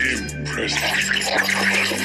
Impressive.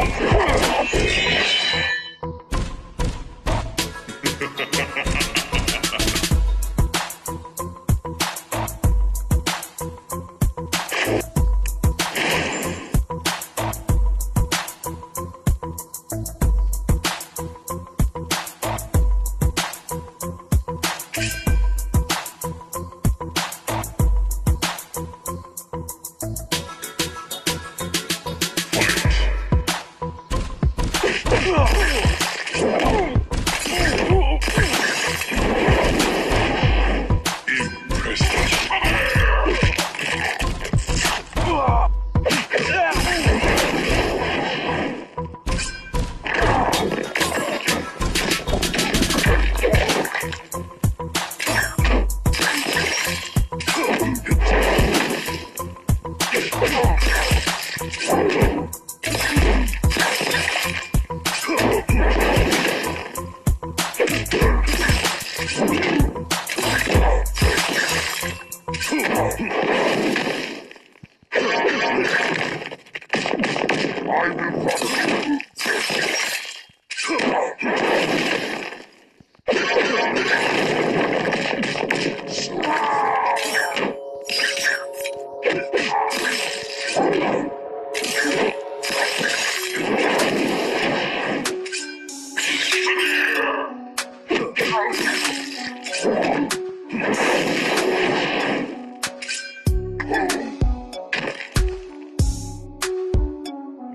Yeah. Oh. I will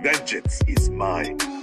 Vengeance is mine.